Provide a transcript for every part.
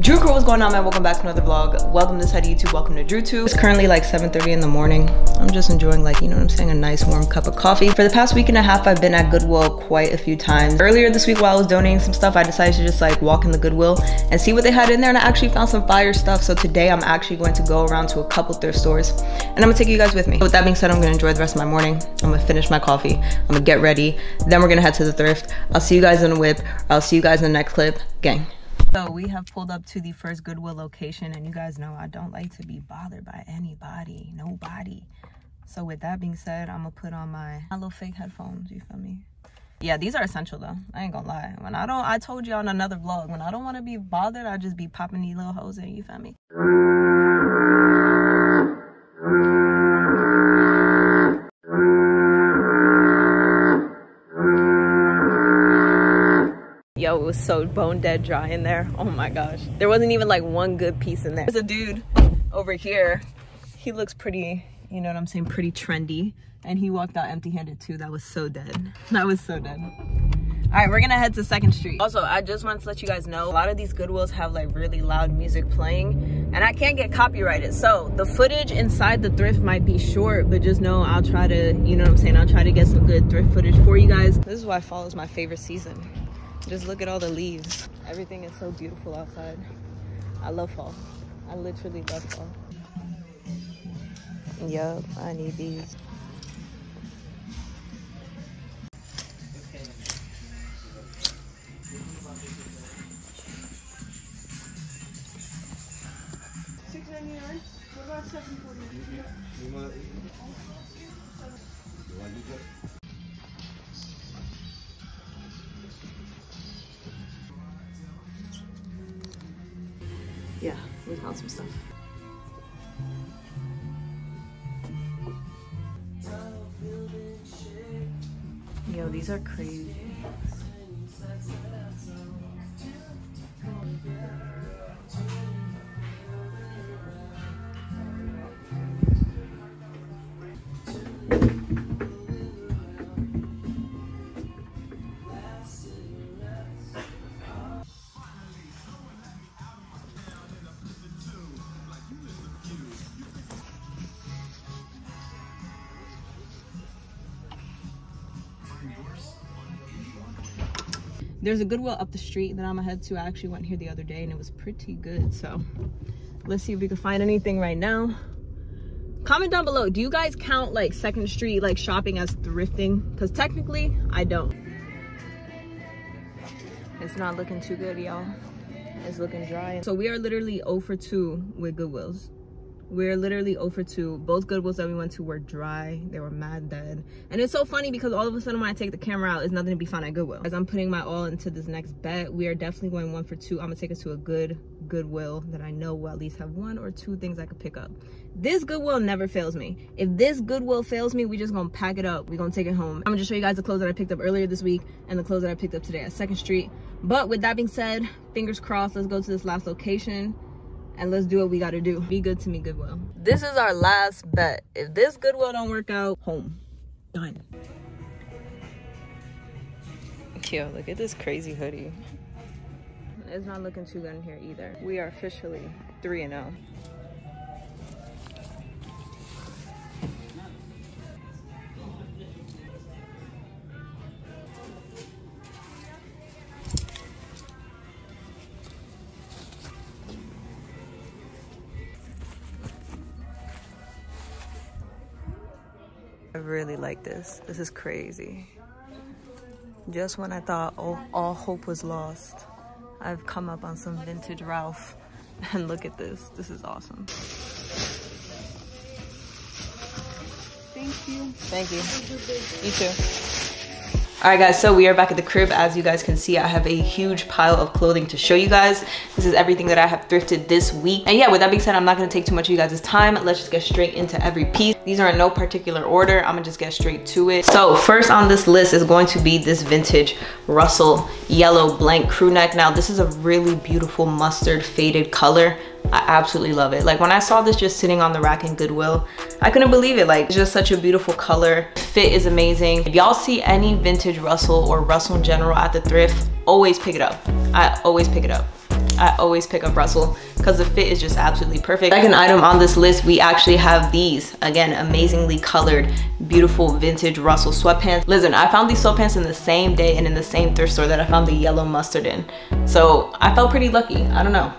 Drew crew, what's going on man? Welcome back to another vlog. Welcome to side YouTube, welcome to Drew DrewTube. It's currently like 7.30 in the morning. I'm just enjoying like, you know what I'm saying, a nice warm cup of coffee. For the past week and a half, I've been at Goodwill quite a few times. Earlier this week while I was donating some stuff, I decided to just like walk in the Goodwill and see what they had in there and I actually found some fire stuff. So today I'm actually going to go around to a couple thrift stores and I'm gonna take you guys with me. With that being said, I'm gonna enjoy the rest of my morning. I'm gonna finish my coffee. I'm gonna get ready. Then we're gonna head to the thrift. I'll see you guys in a whip. I'll see you guys in the next clip. Gang. So we have pulled up to the first Goodwill location and you guys know I don't like to be bothered by anybody, nobody. So with that being said, I'm gonna put on my, my little fake headphones, you feel me? Yeah, these are essential though. I ain't gonna lie. When I don't, I told you on another vlog, when I don't wanna be bothered, I just be popping these little hoes in, you feel me? Yo, it was so bone dead dry in there. Oh my gosh. There wasn't even like one good piece in there. There's a dude over here. He looks pretty, you know what I'm saying, pretty trendy. And he walked out empty handed too. That was so dead. That was so dead. All right, we're gonna head to Second Street. Also, I just wanted to let you guys know, a lot of these Goodwills have like really loud music playing and I can't get copyrighted. So the footage inside the thrift might be short, but just know I'll try to, you know what I'm saying? I'll try to get some good thrift footage for you guys. This is why fall is my favorite season. Just look at all the leaves. Everything is so beautiful outside. I love fall. I literally love fall. Yup, I need these. Yeah, we found some stuff. Yo, these are crazy. There's a Goodwill up the street that I'm gonna head to. I actually went here the other day and it was pretty good. So let's see if we can find anything right now. Comment down below. Do you guys count like Second Street like shopping as thrifting? Because technically I don't. It's not looking too good, y'all. It's looking dry. So we are literally 0 for 2 with Goodwills. We're literally 0 for 2. Both Goodwills that we went to were dry. They were mad dead. And it's so funny because all of a sudden when I take the camera out, it's nothing to be found at Goodwill. As I'm putting my all into this next bet, we are definitely going 1 for 2. I'm to take us to a good Goodwill that I know will at least have one or two things I could pick up. This Goodwill never fails me. If this Goodwill fails me, we just to pack it up. we to take it home. I'm to just show you guys the clothes that I picked up earlier this week and the clothes that I picked up today at 2nd Street. But with that being said, fingers crossed, let's go to this last location and let's do what we gotta do. Be good to me, Goodwill. This is our last bet. If this Goodwill don't work out, home. Done. Yo, look at this crazy hoodie. It's not looking too good in here either. We are officially 3 and 0. Really like this. This is crazy. Just when I thought all, all hope was lost, I've come up on some vintage Ralph. And look at this. This is awesome. Thank you. Thank you. You too. All right guys, so we are back at the crib. As you guys can see, I have a huge pile of clothing to show you guys. This is everything that I have thrifted this week. And yeah, with that being said, I'm not gonna take too much of you guys' time. Let's just get straight into every piece. These are in no particular order. I'm gonna just get straight to it. So first on this list is going to be this vintage Russell yellow blank crew neck. Now this is a really beautiful mustard faded color. I absolutely love it. Like when I saw this just sitting on the rack in Goodwill, I couldn't believe it. Like it's just such a beautiful color. Fit is amazing. If y'all see any vintage Russell or Russell in general at the thrift, always pick it up. I always pick it up. I always pick up Russell because the fit is just absolutely perfect. Second item on this list, we actually have these. Again, amazingly colored, beautiful vintage Russell sweatpants. Listen, I found these sweatpants in the same day and in the same thrift store that I found the yellow mustard in. So I felt pretty lucky, I don't know.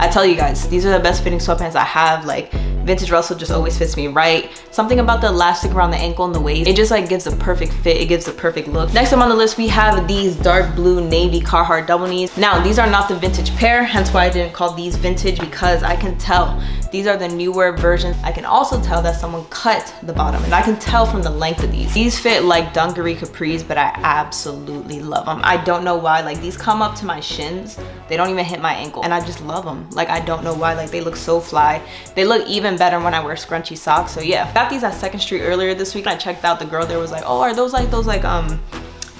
I tell you guys, these are the best fitting sweatpants I have. Like vintage Russell just always fits me right. Something about the elastic around the ankle and the waist, it just like gives a perfect fit. It gives a perfect look. Next up on the list, we have these dark blue navy Carhartt double knees. Now, these are not the vintage pair, hence why I didn't call these vintage because I can tell these are the newer versions. I can also tell that someone cut the bottom and I can tell from the length of these. These fit like dungaree capris, but I absolutely love them. I don't know why, like these come up to my shins. They don't even hit my ankle and I just love them. Like I don't know why, like they look so fly. They look even better when I wear scrunchy socks. So yeah, got these at Second Street earlier this week. I checked out the girl there was like, oh, are those like those like um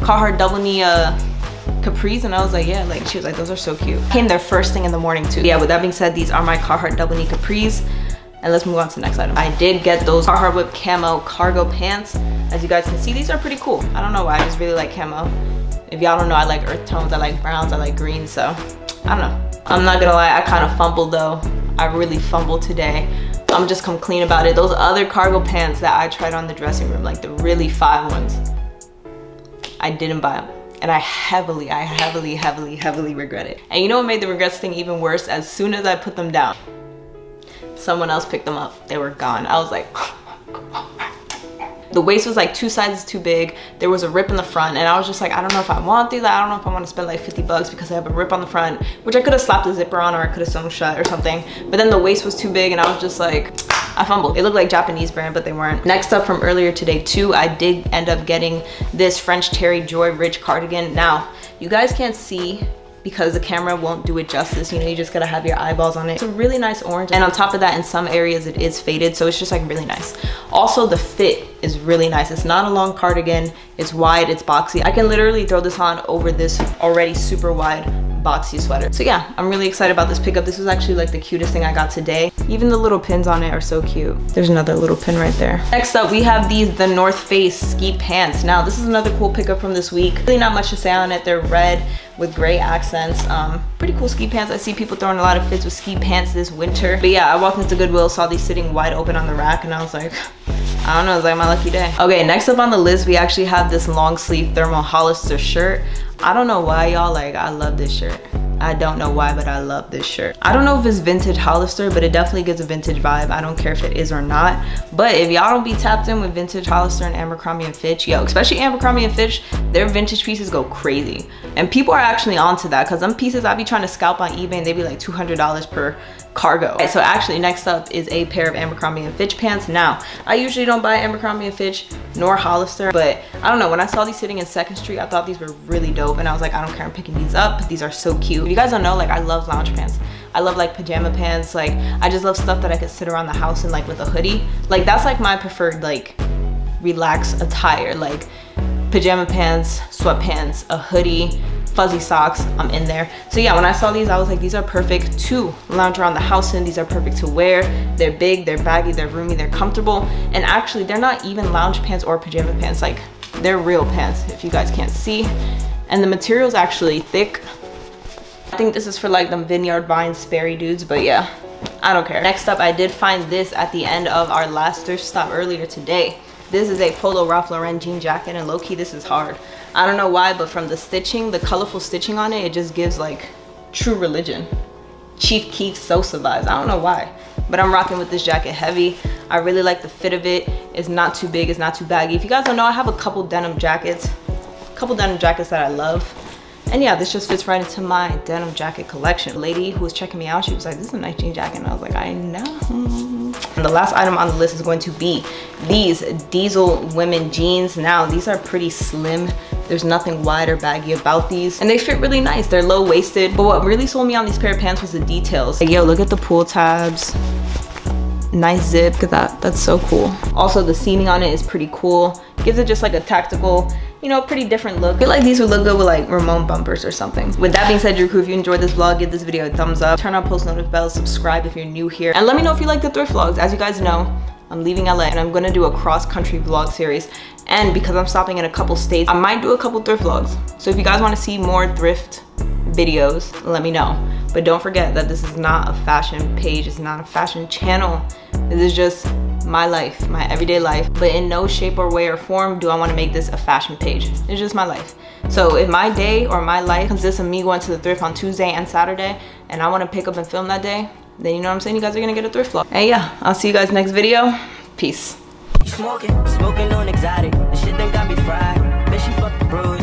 Carhartt double knee uh capris and I was like yeah like she was like those are so cute. Came there first thing in the morning too. Yeah with that being said these are my Carhartt double knee capris. And let's move on to the next item. I did get those Carhartt WIP camo cargo pants. As you guys can see these are pretty cool. I don't know why I just really like camo. If y'all don't know I like earth tones I like browns I like greens so I don't know. I'm not gonna lie I kind of fumbled though. I really fumbled today. I'm just come clean about it. Those other cargo pants that I tried on the dressing room like the really fine ones I didn't buy them and I heavily, I heavily, heavily, heavily regret it. And you know what made the regrets thing even worse? As soon as I put them down, someone else picked them up. They were gone. I was like, oh the waist was like two sizes too big. There was a rip in the front and I was just like, I don't know if I want these. I don't know if I want to spend like 50 bucks because I have a rip on the front, which I could have slapped a zipper on or I could have sewn shut or something. But then the waist was too big and I was just like, I fumbled. It looked like Japanese brand, but they weren't. Next up from earlier today too, I did end up getting this French Terry Joyrich cardigan. Now, you guys can't see because the camera won't do it justice. You know, you just gotta have your eyeballs on it. It's a really nice orange. And on top of that, in some areas it is faded. So it's just like really nice. Also the fit is really nice. It's not a long cardigan. It's wide, it's boxy. I can literally throw this on over this already super wide boxy sweater. So yeah, I'm really excited about this pickup. This was actually like the cutest thing I got today. Even the little pins on it are so cute. There's another little pin right there. Next up, we have these The North Face ski pants. Now, this is another cool pickup from this week. Really not much to say on it. They're red with gray accents. Um, pretty cool ski pants. I see people throwing a lot of fits with ski pants this winter. But yeah, I walked into Goodwill, saw these sitting wide open on the rack and I was like, I don't know, it's like my lucky day. Okay, next up on the list, we actually have this long sleeve thermal Hollister shirt. I don't know why y'all like, I love this shirt. I don't know why, but I love this shirt. I don't know if it's vintage Hollister, but it definitely gives a vintage vibe. I don't care if it is or not. But if y'all don't be tapped in with vintage Hollister and Abercrombie and Fitch, yo, especially Abercrombie and Fitch, their vintage pieces go crazy. And people are actually onto that because some pieces I be trying to scalp on eBay and they be like $200 per cargo. So actually next up is a pair of Abercrombie & Fitch pants. Now, I usually don't buy Abercrombie & Fitch nor Hollister, but I don't know, when I saw these sitting in 2nd Street, I thought these were really dope and I was like, I don't care, I'm picking these up. These are so cute. If you guys don't know, like I love lounge pants. I love like pajama pants. Like I just love stuff that I could sit around the house in like with a hoodie. Like that's like my preferred like relaxed attire. Like pajama pants, sweatpants, a hoodie, fuzzy socks, I'm in there. So yeah, when I saw these, I was like, these are perfect to lounge around the house in. These are perfect to wear. They're big, they're baggy, they're roomy, they're comfortable. And actually, they're not even lounge pants or pajama pants. Like, they're real pants, if you guys can't see. And the material is actually thick. I think this is for like them Vineyard Vine Sperry dudes, but yeah, I don't care. Next up, I did find this at the end of our last thrift stop earlier today. This is a Polo Ralph Lauren jean jacket and low-key this is hard. I don't know why, but from the stitching, the colorful stitching on it, it just gives like true religion. Chief Keef Sosa vibes. I don't know why, but I'm rocking with this jacket heavy. I really like the fit of it. It's not too big, it's not too baggy. If you guys don't know, I have a couple denim jackets, a couple denim jackets that I love. And yeah, this just fits right into my denim jacket collection. The lady who was checking me out, she was like, this is a nice jean jacket. And I was like, I know. And the last item on the list is going to be these Diesel women jeans. Now, these are pretty slim. There's nothing wide or baggy about these. And they fit really nice. They're low-waisted. But what really sold me on these pair of pants was the details. Like, yo, look at the pull tabs nice zip Look at that that's so cool also the seaming on it is pretty cool gives it just like a tactical you know pretty different look I feel like these would look good with like Ramon bumpers or something with that being said your crew if you enjoyed this vlog give this video a thumbs up turn on post notif bells subscribe if you're new here and let me know if you like the thrift vlogs as you guys know I'm leaving LA and I'm gonna do a cross-country vlog series. And because I'm stopping in a couple states, I might do a couple thrift vlogs. So if you guys wanna see more thrift videos, let me know. But don't forget that this is not a fashion page, it's not a fashion channel. This is just my life, my everyday life. But in no shape or way or form do I wanna make this a fashion page. It's just my life. So if my day or my life consists of me going to the thrift on Tuesday and Saturday and I wanna pick up and film that day, then you know what I'm saying? You guys are gonna get a thrift vlog. And yeah, I'll see you guys next video. Peace. Smoking, smoking on exotic. The shit got me fried. Bet she